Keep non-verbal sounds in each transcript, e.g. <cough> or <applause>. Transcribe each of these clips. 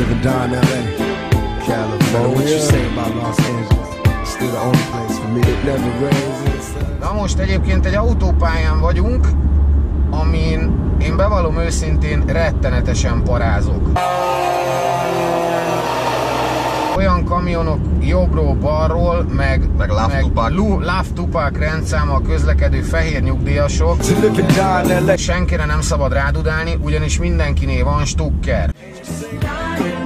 living down LA, California. What you say about Los Angeles? Still the only place for me. It never rains. Na most egyébként egy autópályán vagyunk, amin én bevallom őszintén rettenetesen parázok. Olyan kamionok jobbról, balról, meg, Meg Love meg Tupac. Lu, Love Tupac rendszámmal közlekedő fehér nyugdíjasok. Senkire nem szabad rádudálni, ugyanis mindenkinél van stukker. Már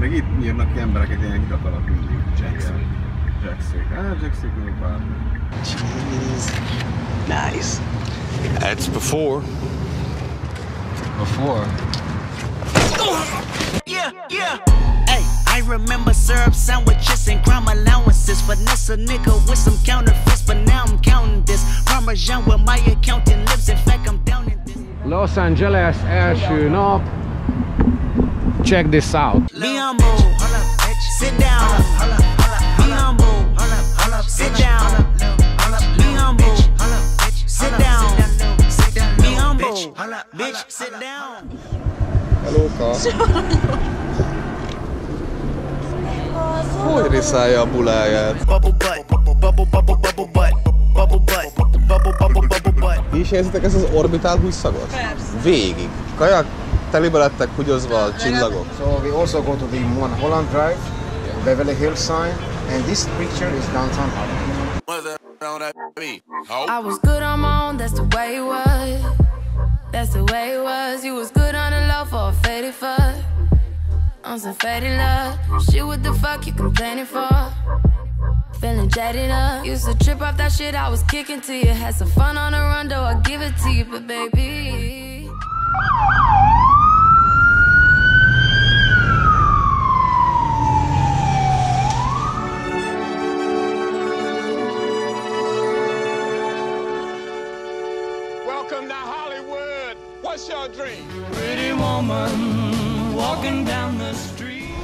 meg itt írnak ki embereket ilyen hidat alatt mindig. Jackson. Jackson. Ah, Jackson még pár. Nice. That's before. Before. Yeah, yeah. Hey, I remember syrup sandwiches and crime allowances. Finesse a nigga with some counterfeits, but now I'm counting this. Parmesan where my accountant lives. In fact, I'm down in this. Los Angeles első nap. Check this out. Be humble. Sit down. Be humble. Sit down. Be humble. Sit down. Be humble. Bitch, sit down. Helóka. <laughs> Hogy riszálja a buláját? Bubble butt. Bubble, bubble, bubble butt. Bubble butt. Bubble, bubble, bubble butt. Ti is érzitek ezt az orbitál húszagot? Persze. Végig. Kajak telibe lettek húgyozva a csillagok. So we also go to the One Holland Drive, Beverly Hills sign, and this picture is downtown Hollywood. I was good on my own, that's the way it was. That's the way it was. You was good on the low for a faded fuck. On some faded love. Shit, what the fuck you complaining for? Feeling jaded up. Used to trip off that shit I was kicking to you. Had some fun on the run, though I give it to you, but baby. Welcome to Hollywood. What's your dream? Pretty woman walking down the street.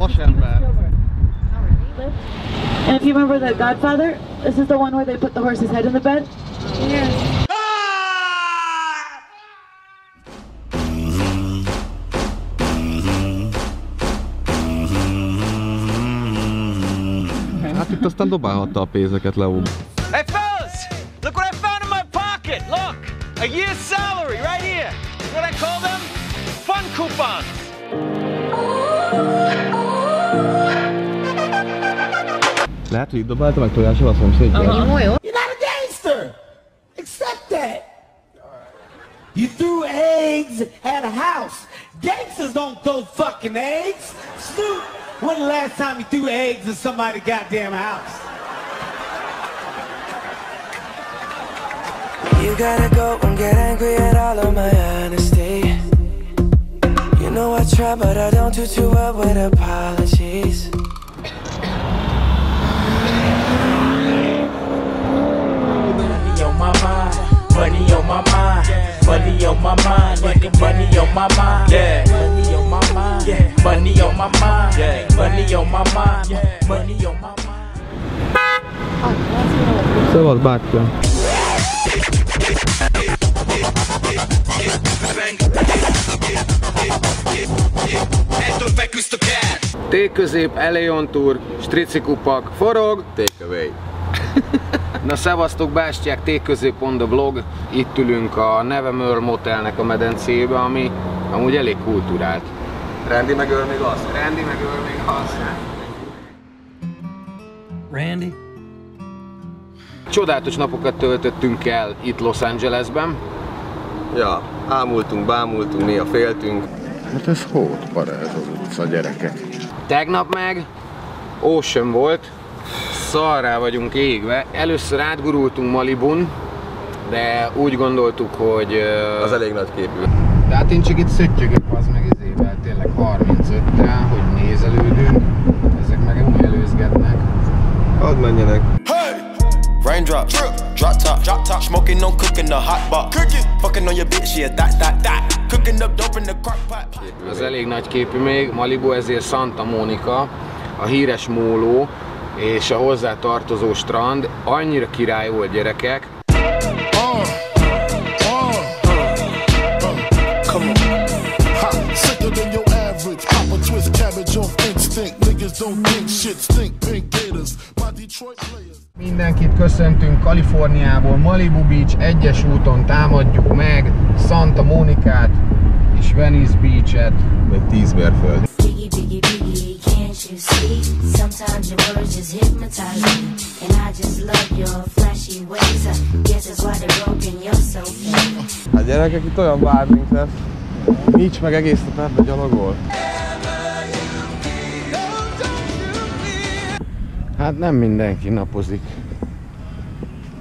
Vasember. And if you remember the Godfather, this is the one where they put the horse's head in the bed. Hát itt aztán dobálhatta a pénzeket Leo. Fun. Lehet, hogy itt dobálta meg tojással a szomszédja? You're not a gangster. Accept that. You threw eggs at a house. Gangsters don't throw fucking eggs. Snoop, when the last time you threw eggs at somebody's goddamn house? You gotta go and get angry at all of my honesty. You know I try, but I don't do too well with apologies. Money on my mind. Money on my mind. Money on my mind. Nigga, money on my mind. Yeah. Money on my mind. Money on my mind. Yeah. Money on my mind. Money on my mind. Szevasz, bátyja. T közép, Eleon Tour, Strici kupak, forog. Take away. Na szevasztok, Bástyák, T közép on the vlog. Itt ülünk a Nevemör Motelnek a medencébe, ami amúgy elég kulturált. Randy megöl még azt. Rendi meg ő még az. Randy? Csodálatos napokat töltöttünk el itt Los Angelesben. Ja, ámultunk, bámultunk, néha féltünk. Hát ez hót parázolódsz a gyerekek. Tegnap meg Ocean volt, szarrá vagyunk égve. Először átgurultunk Malibun, de úgy gondoltuk, hogy... Az elég nagy képű. Tehát én csak itt szöttyögök az meg izével, tényleg 35-tel, hogy nézelődünk. Ezek meg úgy előzgetnek. Hadd menjenek. Raindrop, drip, drop top, drop top. Smoking on cooking the hot pot. Cooking, fucking on your bitch, yeah, that, that, that. Az elég nagy képű még, Malibu ezért Santa Monica, a híres móló és a hozzá tartozó strand. Annyira király volt gyerekek. Come on. Ha, sicker than your average. Pop a twist cabbage off instinct. Niggas don't think shit stink. Pink Gators. My Detroit players. Mindenkit köszöntünk Kaliforniából, Malibu Beach egyes úton támadjuk meg Santa Monicát és Venice Beach-et. Még 10 mérföld. Biggie, biggie, biggie, can't you see? Sometimes your words just hypnotize me. And I just love your flashy ways. I guess that's why they're broken, you're so fake. Hát gyerekek, itt olyan várnink lesz. Nincs meg egész nap a gyalogol. Hát nem mindenki napozik.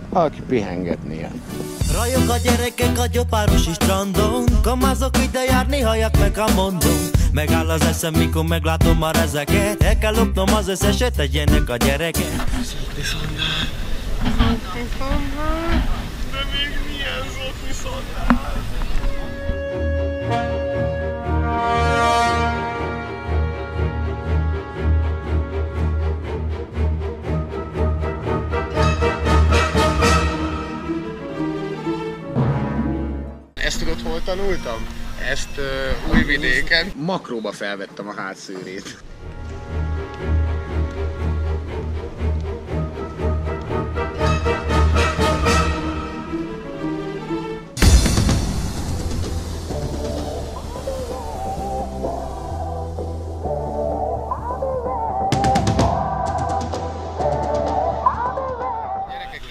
Aki pihengetnie. Rajok a gyerekek a gyopárosi strandon Kamázok ide járni, halljak meg a mondom Megáll az eszem, mikor meglátom már ezeket El kell lopnom az összeset, tegyenek a gyerekek De még milyen zokni szondál? Tanultam? Ezt uh, újvidéken. Makróba felvettem a hátszőrét.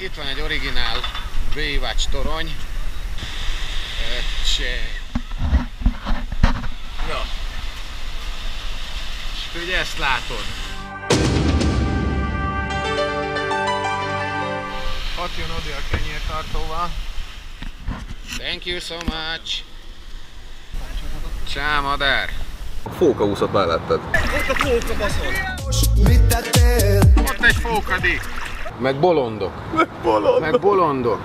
Itt van egy originál Baywatch torony. Öcsé. Ja. Ugye ezt látod. Hat jön oda a kenyértartóval. Thank you so much. Csá, madár. Fóka úszott melletted. Ott a fóka baszott. Mit tettél? Ott egy fókadi. Meg bolondok. Meg bolondok. Meg bolondok.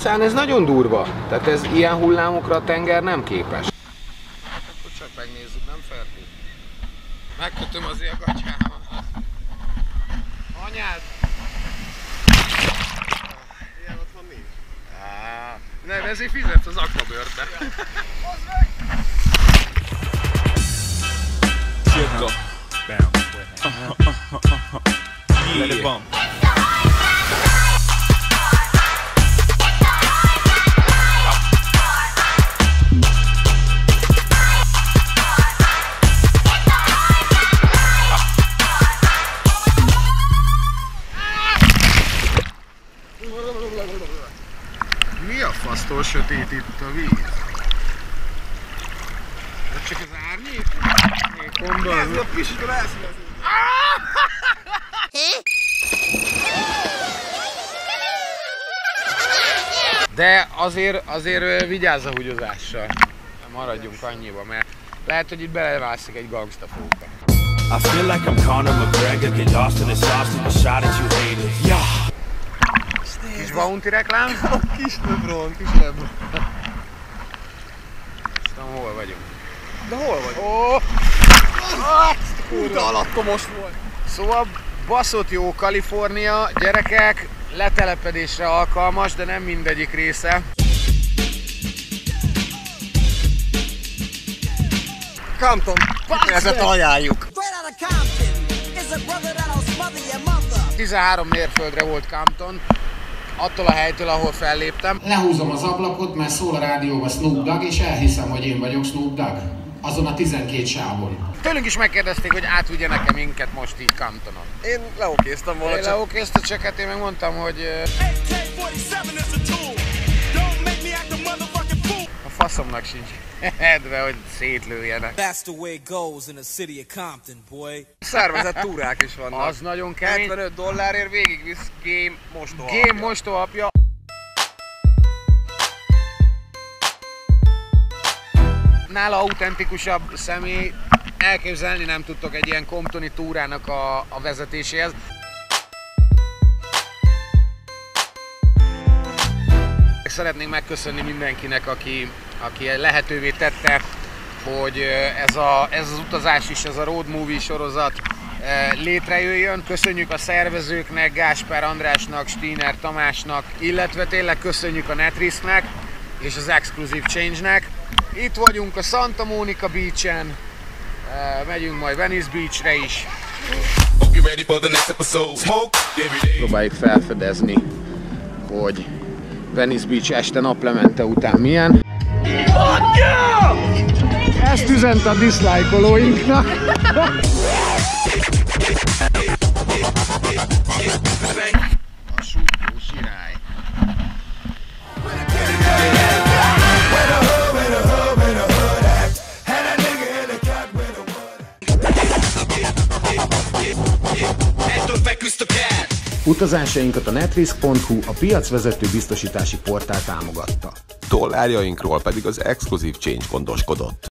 Óceán ez nagyon durva. Tehát ez ilyen hullámokra a tenger nem képes. Hát akkor csak megnézzük, nem Ferdi? Megkötöm az ilyen gatyámat. Anyád! Ilyen otthon nincs. Á, Nem, ezért fizetsz az akvabőrbe. Sugar. Let it bump. Mi a fasztól sötét itt a víz? Ez csak az árnyék? Árnyékomban? Ez a elszínezni. De azért, azért vigyázz a húgyozással. Maradjunk annyiba, mert lehet, hogy itt belevászik egy gangsta fóka. I feel like I'm Conor McGregor. Get lost in the sauce, take a shot at you haters. Yeah. Kis bounty reklám? Kis Lebron, kis Lebron. Tudom, hol vagyunk. De hol vagy? Ó! Kurva alattomos volt. Szóval baszott jó Kalifornia, gyerekek, letelepedésre alkalmas, de nem mindegyik része. Compton, kifejezett ajánljuk. 13 mérföldre volt Compton, attól a helytől, ahol felléptem. Lehúzom az ablakot, mert szól a rádióba Snoop Dogg, és elhiszem, hogy én vagyok Snoop Dogg. Azon a 12 sávon. Tőlünk is megkérdezték, hogy átvigyenek-e minket most így Comptonon. Én leokéztem volna Én csak. leokézte, csak hát én megmondtam, hogy ö, faszomnak sincs. <laughs> Edve, hogy szétlőjenek. That's the way it goes in the city of Compton, boy. Szervezett túrák is vannak. Az nagyon kemény. 75 dollárért végigvisz game mostoha. Game mostoapja. Nála autentikusabb személy elképzelni nem tudtok egy ilyen Comptoni túrának a, a vezetéséhez. Szeretnék megköszönni mindenkinek, aki, aki lehetővé tette, hogy ez, a, ez az utazás is, ez a road movie sorozat létrejöjjön. Köszönjük a szervezőknek, Gáspár Andrásnak, Stiner Tamásnak, illetve tényleg köszönjük a Netrisknek és az Exclusive Change-nek. Itt vagyunk a Santa Monica Beach-en, megyünk majd Venice Beach-re is. Próbáljuk felfedezni, hogy Venice Beach este naplemente után milyen. Ezt üzent a diszlájkolóinknak. <laughs> Utazásainkat a netrisk.hu, a piacvezető biztosítási portál támogatta. Dollárjainkról pedig az Exclusive Change gondoskodott.